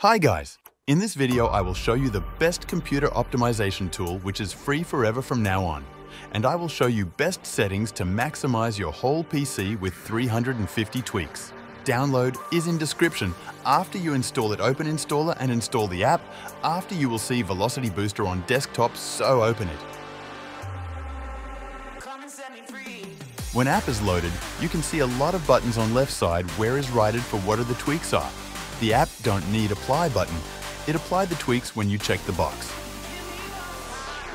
Hi guys! In this video I will show you the best computer optimization tool which is free forever from now on. And I will show you best settings to maximize your whole PC with 350 tweaks. Download is in description. After you install it, open Installer and install the app. After you will see Velocity Booster on desktop, so open it. When app is loaded, you can see a lot of buttons on left side where is righted for what are the tweaks are. The app don't need apply button. It applied the tweaks when you check the box.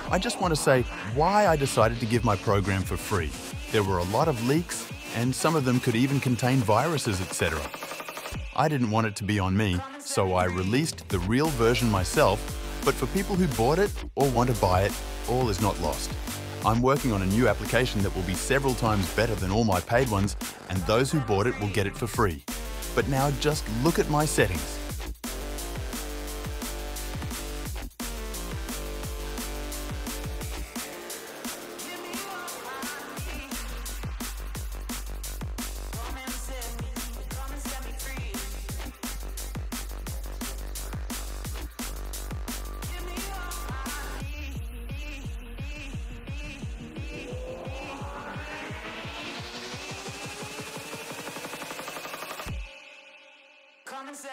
I just want to say why I decided to give my program for free. There were a lot of leaks and some of them could even contain viruses, etc. I didn't want it to be on me, so I released the real version myself, but for people who bought it or want to buy it, all is not lost. I'm working on a new application that will be several times better than all my paid ones, and those who bought it will get it for free. But now just look at my settings.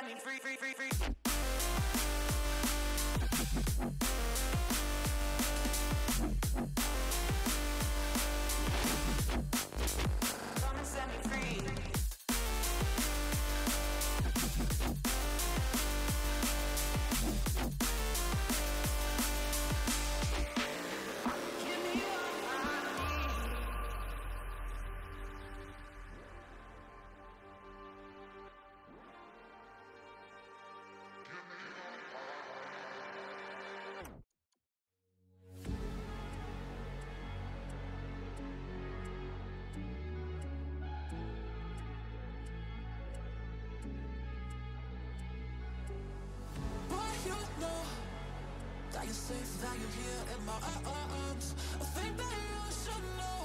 Me free. You're safe, that you're here in my arms. I think that you should know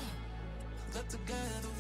that together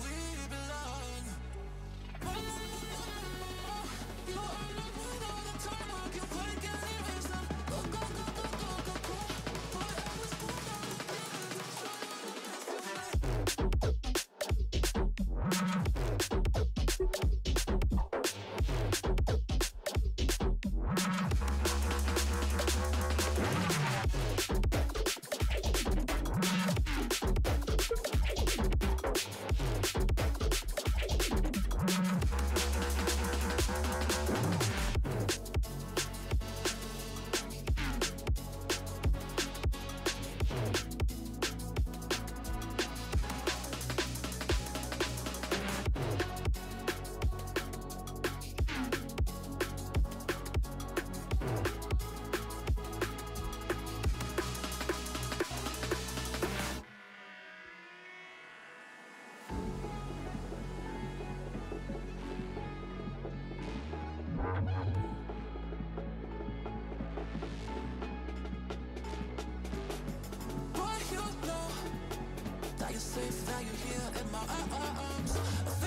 you here in my arms.